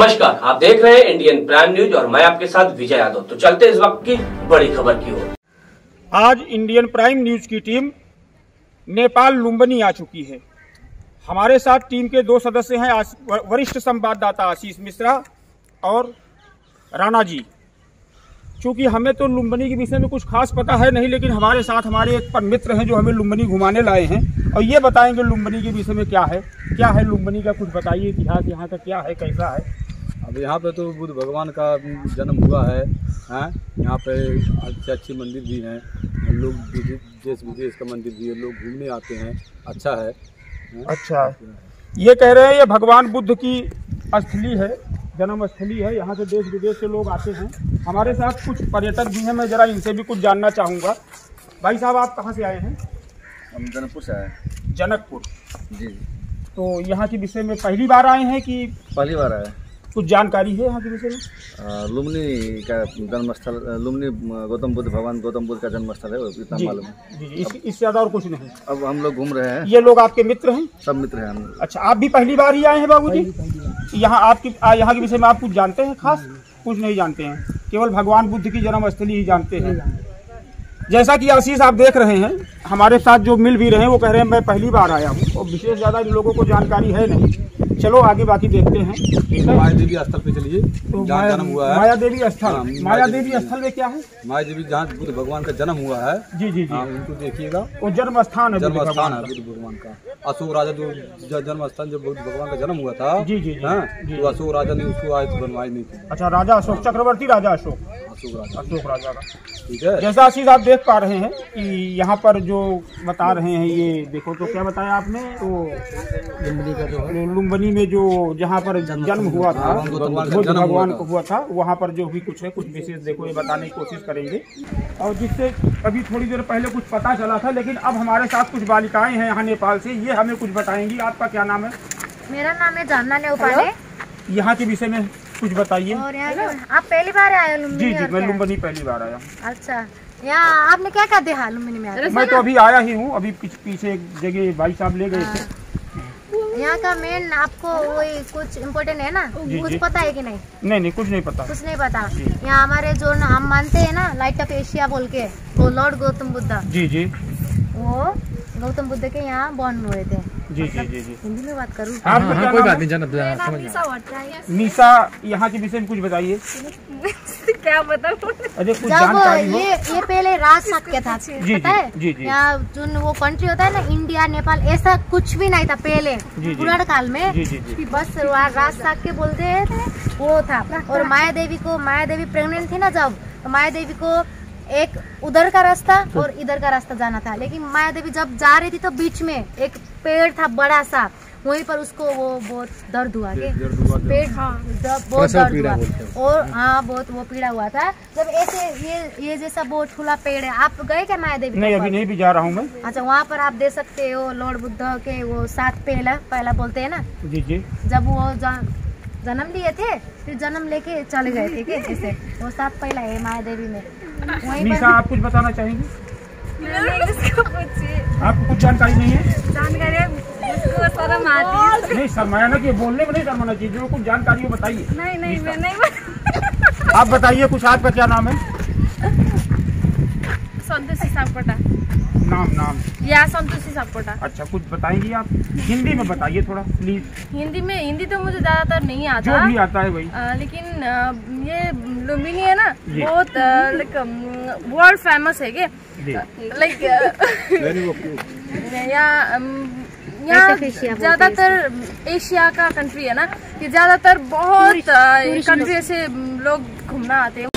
नमस्कार, आप देख रहे हैं इंडियन प्राइम न्यूज़ और मैं आपके साथ विजय यादव। तो चलते इस वक्त की बड़ी खबर की ओर। आज इंडियन प्राइम न्यूज़ की टीम नेपाल लुम्बनी आ चुकी है। हमारे साथ टीम के दो सदस्य हैं वरिष्ठ संवाददाता आशीष मिश्रा और राणा जी। चूँकि हमें तो लुम्बनी के विषय में कुछ खास पता है नहीं, लेकिन हमारे साथ हमारे एक पर मित्र हैं जो हमें लुम्बनी घुमाने लाए हैं, और ये बताएँगे लुम्बनी के विषय में क्या है क्या है लुम्बनी का कुछ बताइए इतिहास यहाँ का क्या है, कैसा है। अब यहाँ पे तो बुद्ध भगवान का जन्म हुआ है हैं? यहाँ पे अच्छे अच्छे मंदिर भी हैं। लोग देश विदेश का मंदिर भी है लोग घूमने आते हैं। अच्छा है हैं? अच्छा। ये कह रहे हैं ये भगवान बुद्ध की स्थली है जन्म स्थली है। यहाँ से देश विदेश से लोग आते हैं। हमारे साथ कुछ पर्यटक भी हैं मैं जरा इनसे भी कुछ जानना चाहूँगा। भाई साहब आप कहाँ से आए हैं? हम जनकपुर से आए जनकपुर। जी। तो यहाँ के विषय में पहली बार आए हैं कि पहली बार आए कुछ जानकारी है यहाँ के विषय में? लुम्बनी का जन्म स्थल लुम्बनी गौतम बुद्ध भगवान गौतम बुद्ध का जन्म स्थल है इतना मालूम है। जी जी, इस, इससे ज़्यादा और कुछ नहीं। अब हम लोग घूम रहे हैं। ये लोग आपके मित्र हैं? सब मित्र हैं हम अच्छा आप भी पहली बार ही आए हैं बाबू जी यहाँ आपकी यहाँ के विषय में आप कुछ जानते हैं खास? कुछ नहीं जानते हैं। केवल भगवान बुद्ध की जन्म स्थली ही जानते हैं। जैसा कि आशीष आप देख रहे हैं हमारे साथ जो मिल भी रहे हैं वो कह रहे हैं मैं पहली बार आया हूँ। और विशेष ज़्यादा इन लोगों को जानकारी है नहीं। चलो आगे बाकी देखते हैं। माया देवी स्थल पे चलिए तो जहाँ माया, जन्म हुआ है। माया देवी स्थल। माया देवी देवी स्थल में क्या है? माया देवी जहाँ बुद्ध भगवान का जन्म हुआ है। जी जी जी। हाँ उनको देखिएगा। वो जन्म स्थान है बुद्ध जन्म स्थान भगवान है का। बुद्ध भगवान का। अशोक राजा जो जन्म स्थान जब बुद्ध भगवान का जन्म हुआ था जी, जी, हाँ, जी। तो अशोक राजा ने उसको आज बनवाई नहीं थी। अच्छा राजा अशोक चक्रवर्ती राजा अशोक। अशोक राजा का। ठीक है। जैसा आशीष आप देख पा रहे हैं कि यहाँ पर जो बता रहे हैं ये देखो तो क्या बताया आपने? वो लुम्बनी का जो लुम्बनी में जो जहाँ पर जन्म हुआ था। भगवान बुद्ध का बुद्ध जन्म हुआ भगवान था। को हुआ था वहाँ पर जो भी कुछ है कुछ विशेष देखो ये बताने की कोशिश करेंगे। और जिससे अभी थोड़ी देर पहले कुछ पता चला था लेकिन अब हमारे साथ कुछ बालिकाएँ हैं यहाँ नेपाल से ये हमें कुछ बताएँगी। आपका क्या नाम है? मेरा नाम है जानना नेउपाले यहाँ के विषय में कुछ बताइए। और यहाँ आप पहली बार आए जी जी मैं लुम्बनी पहली बार आया अच्छा यहाँ आपने क्या क्या देखा लुम्बिनी में मैं तो अभी आया ही हूँ अभी पीछ- एक जगह भाई साहब ले गए थे। यहाँ का मेन आपको वही कुछ इम्पोर्टेंट है ना? जी, कुछ जी। पता है कि नहीं? नहीं नहीं कुछ नहीं पता। कुछ नहीं पता। यहाँ हमारे जो न- हम मानते हैं ना लाइट ऑफ़ एशिया बोल के वो लॉर्ड गौतम बुद्ध जी जी। वो गौतम बुद्ध के यहाँ बॉर्न हुए थे। जी जी जी जी। हिंदी में बात करूँ? क्या नाम है? निशा यहाँ के विषय में कुछ बताइए। क्या बताऊँ? अरे कुछ जब जानकारी हो? ये ये पहले राज सत्य था। जी, पता है? जी, जी। यहाँ जो वो कंट्री होता है ना इंडिया नेपाल ऐसा कुछ भी नहीं था पहले। जी। पुराण काल में। जी, जी, जी। कि बस राज साक्य बोलते थे वो था। और माया देवी को माया देवी प्रेग्नेंट थी ना जब तो माया देवी को एक उधर का रास्ता और इधर का रास्ता जाना था। लेकिन माया देवी जब जा रही थी तो बीच में एक पेड़ था बड़ा सा वहीं पर उसको वो बहुत दर्द हुआ के पेड़ हाँ बहुत दर्द हुआ। और हाँ बहुत वो पीड़ा हुआ था। जब ऐसे ये ये जैसा बहुत खुला पेड़ है। आप गए क्या माया देवी नहीं अभी नहीं भी जा रहा हूँ मैं। अच्छा वहाँ पर आप दे सकते हो लॉर्ड बुद्ध के वो सात पहला पहला बोलते हैं ना? जी जी। जब वो जन्म लिए थे फिर जन्म लेके चले गए थे ऐसे वो सात पहला है माया देवी में। वहीं पर आप कुछ बताना चाहेंगे? आपको कुछ जानकारी नहीं है? जानकारी नहीं शर्माया ना कि बोलने में नहीं शर्माना चाहिए जो कुछ जानकारी हो बताइए। नहीं नहीं मैं नहीं आप बताइए कुछ आपका क्या नाम है? संतोषी नाम नाम। या संतोषी सापकोटा अच्छा कुछ बताएँगी आप? हिंदी में बताइए थोड़ा प्लीज़ हिंदी में हिंदी तो मुझे ज़्यादातर नहीं आता। जो भी आता है वही। अ, लेकिन अ, ये लुम्बिनी है ना बहुत लाइक वर्ल्ड फ़ेमस है के लाइक वेरी ओके या यहाँ ज़्यादातर एशिया का कंट्री है ना ये ज़्यादातर बहुत कंट्री से लोग घूमना आते हैं।